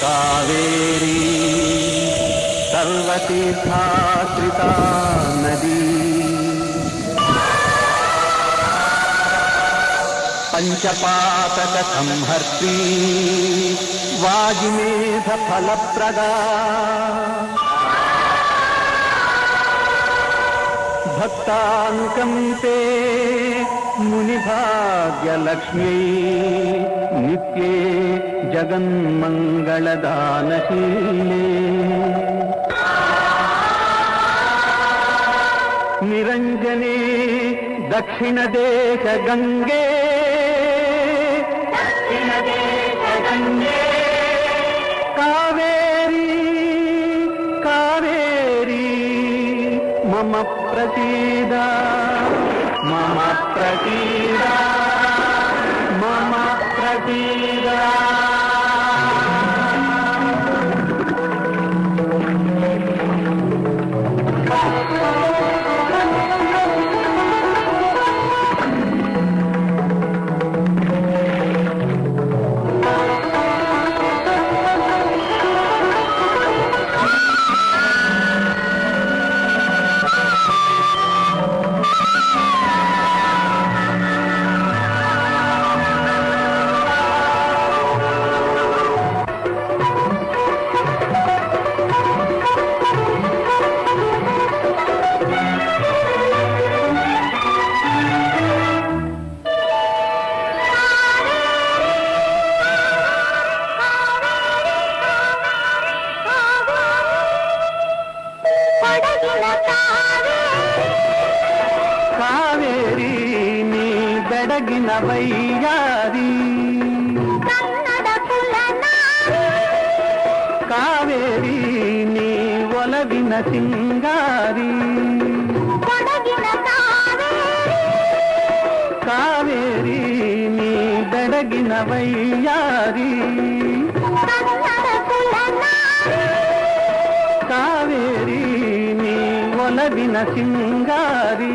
कावेरी सर्वतीर्थाश्रिता नदी। पंचपातक संहर्ती वाजिमेध फल प्रदा भक्तानुकम्पे मुनिभाग्यलक्ष्मी नित्ये जगन्मङ्गलदानशीले निरञ्जने दक्षिणदेश गङ्गे कावेरी कावेरी मम प्रसीदा मम प्रसीदा मम प्रसीदा బెడగిన వయ్యారీ కావేరి నీ ఒలవిన సింగారి. కావేరి నీ దడగిన వయ్యారి కావేరి నీ ఒలవిన సింగారీ.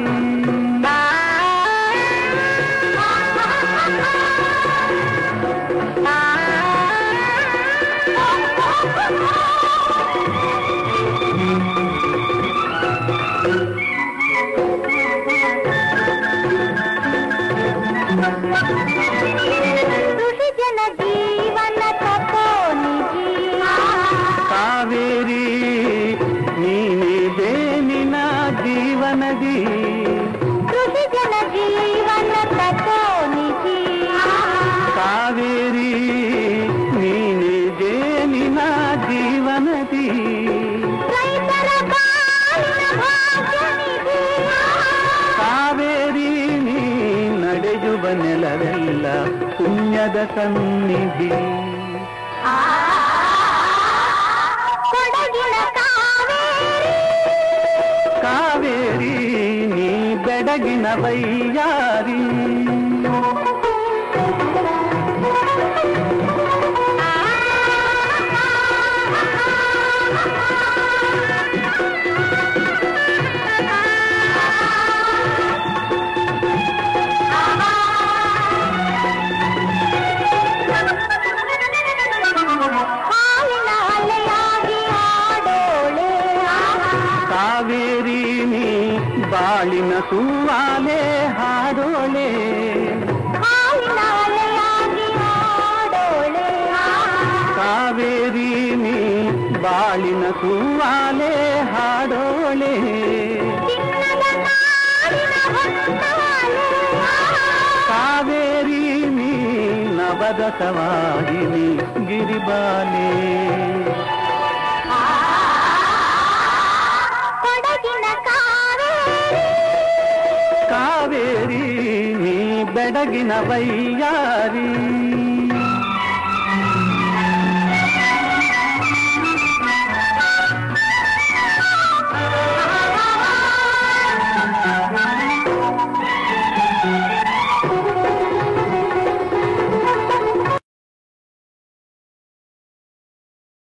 तुझे नदी ನೆಲವೆಲ್ಲ ಪುಣ್ಯದ ಸನ್ನಿಧಿ ಕಾವೇರಿ ನೀ ಬೆಡಗಿನ ವೈಯಾರಿ ಬಾಳಿನ ಸೂವಾಲೆ ಹಾಡೋಳೆ ಹಾಲಿನ ಅಲೆಯಾಗಿ ಆಡೋಳೆ ಕಾವೇರಿ ನೀ ಬಾಳಿನ ಸೂವಾಲೆ ಹಾಡೋಳೆ ಚಿನ್ನದ ನಾಡಿನ ಹೊನ್ನಾಳೆ ಕಾವೇರಿ ನೀ ನವದಸವಾಗಿನಿ ಗಿರಿಬಾಲೆ ఎడగిన వయ్యారీ.